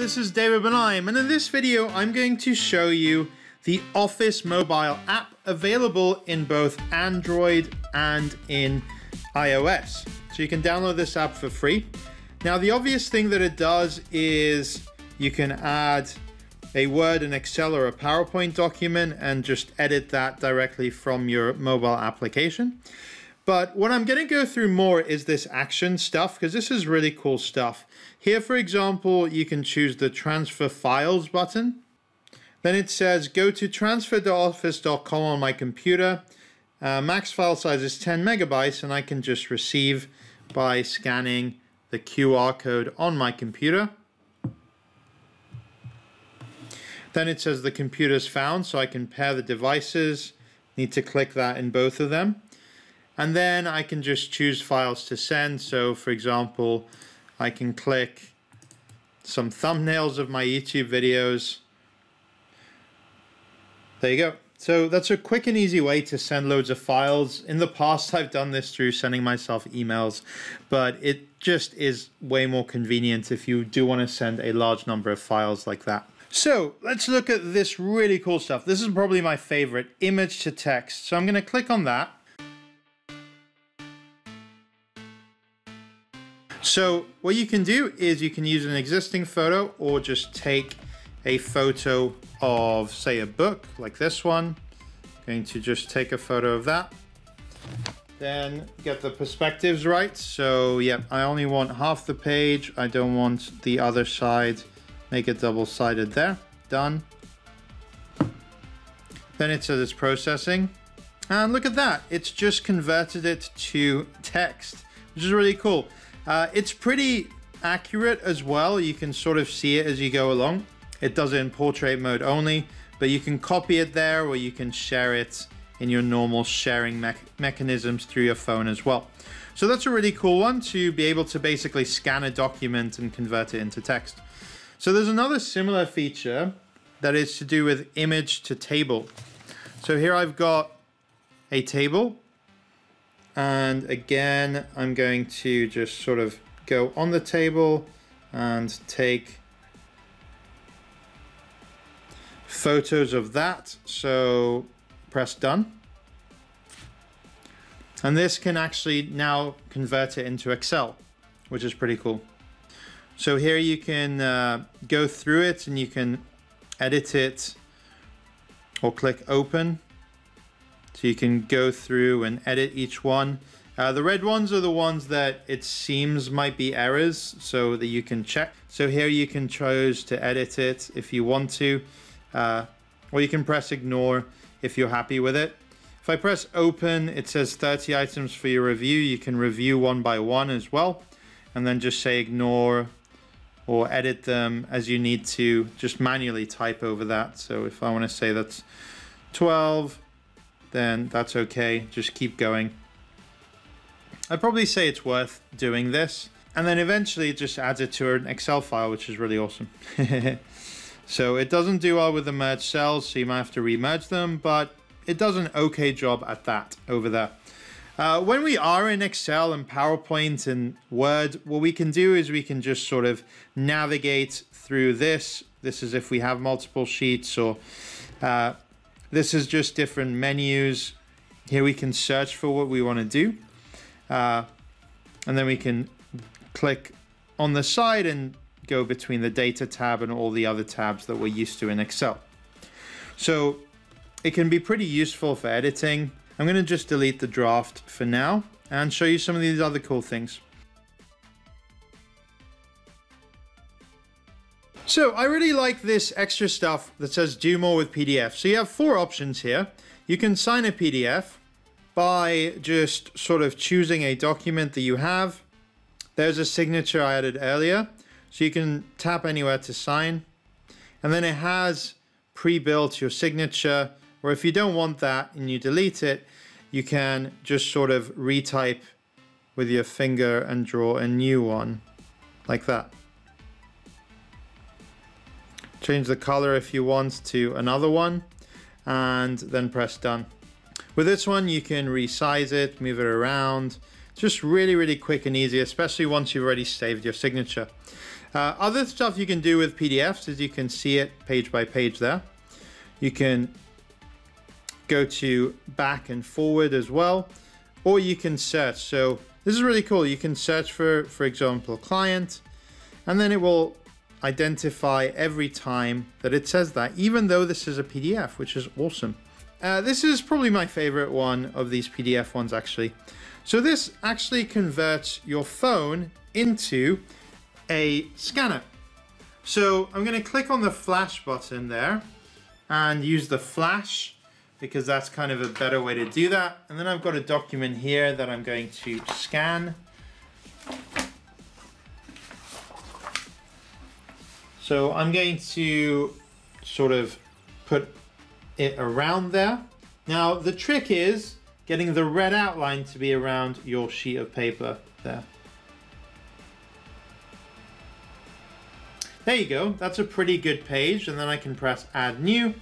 this is David Benaim, and in this video I'm going to show you the Office mobile app available in both Android and in iOS. So you can download this app for free. Now the obvious thing that it does is you can add a Word, an Excel, or a PowerPoint document and just edit that directly from your mobile application. But what I'm going to go through more is this action stuff because this is really cool stuff. Here, for example, you can choose the transfer files button. Then it says go to transfer.office.com on my computer. Uh, max file size is 10 megabytes and I can just receive by scanning the QR code on my computer. Then it says the computer is found so I can pair the devices. Need to click that in both of them. And then I can just choose files to send. So for example, I can click some thumbnails of my YouTube videos. There you go. So that's a quick and easy way to send loads of files. In the past, I've done this through sending myself emails, but it just is way more convenient if you do want to send a large number of files like that. So let's look at this really cool stuff. This is probably my favorite, image to text. So I'm going to click on that. So what you can do is you can use an existing photo or just take a photo of say a book like this one. I'm going to just take a photo of that. Then get the perspectives right. So yeah, I only want half the page. I don't want the other side. Make it double-sided there. Done. Then it says it's processing. And look at that. It's just converted it to text, which is really cool. Uh, it's pretty accurate as well. You can sort of see it as you go along. It does it in portrait mode only, but you can copy it there or you can share it in your normal sharing me mechanisms through your phone as well. So that's a really cool one to be able to basically scan a document and convert it into text. So there's another similar feature that is to do with image to table. So here I've got a table and again, I'm going to just sort of go on the table and take photos of that. So press done. And this can actually now convert it into Excel, which is pretty cool. So here you can uh, go through it and you can edit it or click open so you can go through and edit each one. Uh, the red ones are the ones that it seems might be errors so that you can check. So here you can choose to edit it if you want to, uh, or you can press ignore if you're happy with it. If I press open, it says 30 items for your review. You can review one by one as well, and then just say ignore or edit them as you need to, just manually type over that. So if I want to say that's 12, then that's okay. Just keep going. I'd probably say it's worth doing this. And then eventually it just adds it to an Excel file, which is really awesome. so it doesn't do well with the merge cells, so you might have to remerge them, but it does an okay job at that over there. Uh, when we are in Excel and PowerPoint and Word, what we can do is we can just sort of navigate through this. This is if we have multiple sheets or uh, this is just different menus. Here we can search for what we want to do. Uh, and then we can click on the side and go between the data tab and all the other tabs that we're used to in Excel. So it can be pretty useful for editing. I'm going to just delete the draft for now and show you some of these other cool things. So I really like this extra stuff that says do more with PDF. So you have four options here. You can sign a PDF by just sort of choosing a document that you have. There's a signature I added earlier. So you can tap anywhere to sign. And then it has pre-built your signature. Or if you don't want that and you delete it, you can just sort of retype with your finger and draw a new one like that. Change the color if you want to another one and then press done. With this one, you can resize it, move it around. Just really, really quick and easy, especially once you've already saved your signature. Uh, other stuff you can do with PDFs is you can see it page by page there. You can go to back and forward as well, or you can search. So this is really cool. You can search for, for example, client, and then it will identify every time that it says that, even though this is a PDF, which is awesome. Uh, this is probably my favorite one of these PDF ones, actually. So this actually converts your phone into a scanner. So I'm going to click on the flash button there and use the flash because that's kind of a better way to do that. And then I've got a document here that I'm going to scan. So I'm going to sort of put it around there. Now the trick is getting the red outline to be around your sheet of paper there. There you go, that's a pretty good page and then I can press add new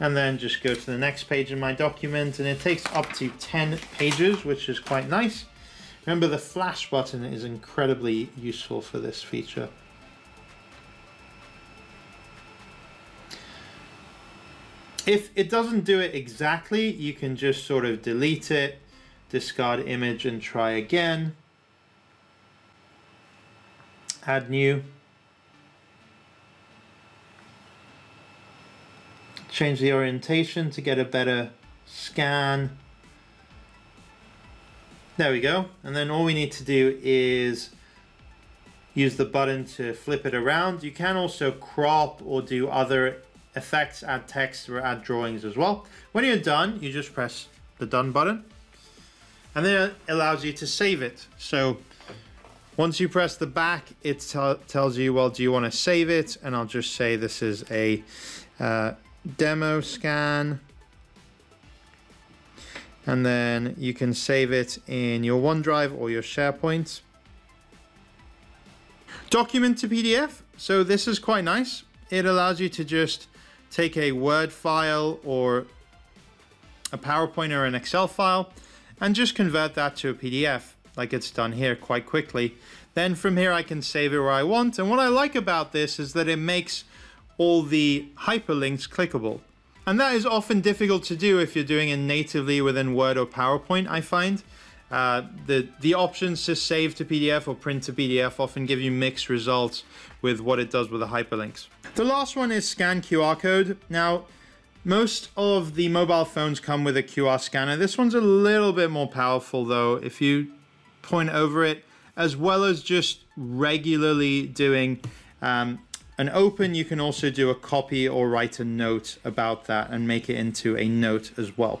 and then just go to the next page in my document and it takes up to 10 pages which is quite nice. Remember the flash button is incredibly useful for this feature. If it doesn't do it exactly, you can just sort of delete it, discard image and try again. Add new. Change the orientation to get a better scan. There we go. And then all we need to do is use the button to flip it around. You can also crop or do other effects, add text, or add drawings as well. When you're done, you just press the done button and then it allows you to save it. So once you press the back, it tells you, well, do you want to save it? And I'll just say this is a uh, demo scan. And then you can save it in your OneDrive or your SharePoint. Document to PDF. So this is quite nice. It allows you to just take a Word file or a PowerPoint or an Excel file and just convert that to a PDF like it's done here quite quickly. Then from here I can save it where I want. And what I like about this is that it makes all the hyperlinks clickable. And that is often difficult to do if you're doing it natively within Word or PowerPoint, I find. Uh, the, the options to save to PDF or print to PDF often give you mixed results with what it does with the hyperlinks. The last one is scan QR code. Now, most of the mobile phones come with a QR scanner. This one's a little bit more powerful though. If you point over it, as well as just regularly doing um, an open, you can also do a copy or write a note about that and make it into a note as well.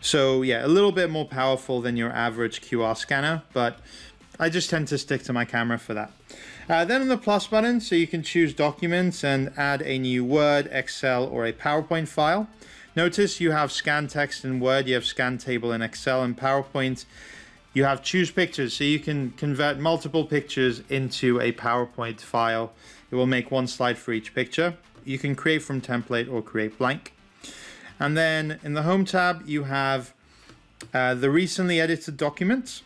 So yeah, a little bit more powerful than your average QR scanner, but I just tend to stick to my camera for that. Uh, then on the plus button, so you can choose documents and add a new Word, Excel, or a PowerPoint file. Notice you have scan text in Word, you have scan table in Excel and PowerPoint. You have choose pictures, so you can convert multiple pictures into a PowerPoint file. It will make one slide for each picture. You can create from template or create blank. And then in the Home tab, you have uh, the recently edited documents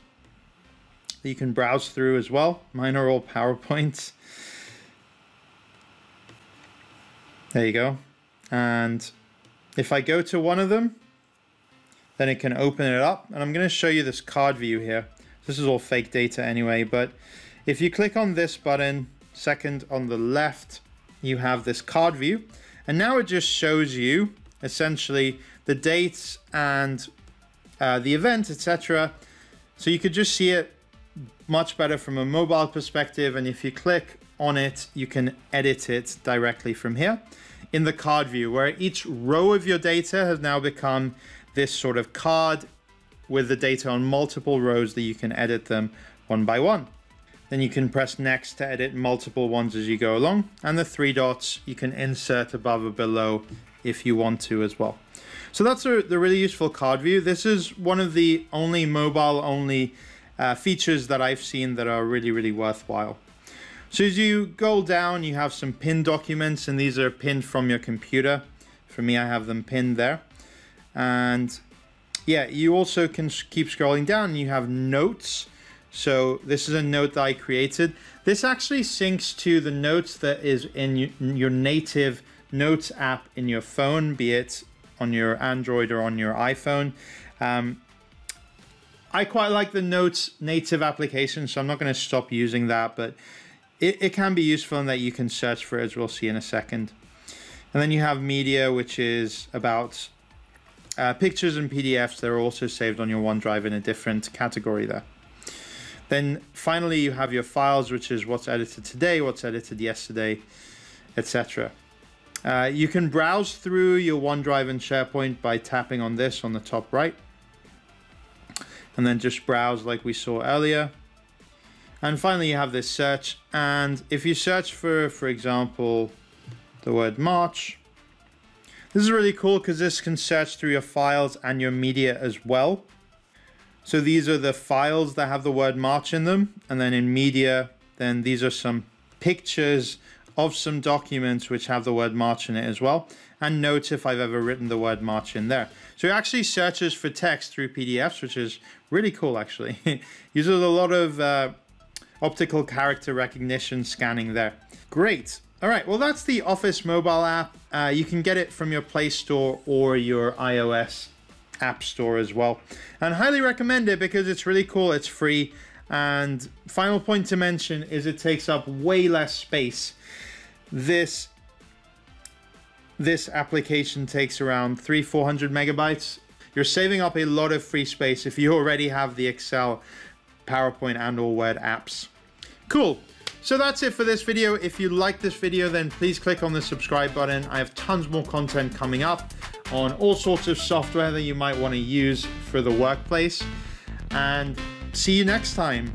that you can browse through as well. Mine are all PowerPoints. There you go. And if I go to one of them, then it can open it up. And I'm going to show you this card view here. This is all fake data anyway, but if you click on this button, second on the left, you have this card view. And now it just shows you essentially the dates and uh, the event, etc. So you could just see it much better from a mobile perspective. And if you click on it, you can edit it directly from here in the card view, where each row of your data has now become this sort of card with the data on multiple rows that you can edit them one by one. Then you can press next to edit multiple ones as you go along. And the three dots you can insert above or below if you want to as well. So that's a, the really useful card view. This is one of the only mobile only uh, features that I've seen that are really, really worthwhile. So as you go down, you have some pinned documents and these are pinned from your computer. For me, I have them pinned there. And yeah, you also can keep scrolling down and you have notes. So this is a note that I created. This actually syncs to the notes that is in your native notes app in your phone, be it on your Android or on your iPhone. Um, I quite like the Notes native application, so I'm not going to stop using that, but it, it can be useful in that you can search for it, as we'll see in a second. And then you have media, which is about uh, pictures and PDFs that are also saved on your OneDrive in a different category there. Then finally, you have your files, which is what's edited today, what's edited yesterday, etc. Uh, you can browse through your OneDrive and SharePoint by tapping on this on the top right. And then just browse like we saw earlier. And finally, you have this search. And if you search for, for example, the word March, this is really cool because this can search through your files and your media as well. So these are the files that have the word March in them. And then in media, then these are some pictures of some documents which have the word March in it as well, and notes if I've ever written the word March in there. So it actually searches for text through PDFs, which is really cool actually. Uses a lot of uh, optical character recognition scanning there. Great. All right, well that's the Office mobile app. Uh, you can get it from your Play Store or your iOS App Store as well. And highly recommend it because it's really cool, it's free, and final point to mention is it takes up way less space. This this application takes around three, 400 megabytes. You're saving up a lot of free space if you already have the Excel, PowerPoint, and or Word apps. Cool. So that's it for this video. If you like this video, then please click on the subscribe button. I have tons more content coming up on all sorts of software that you might want to use for the workplace. And See you next time.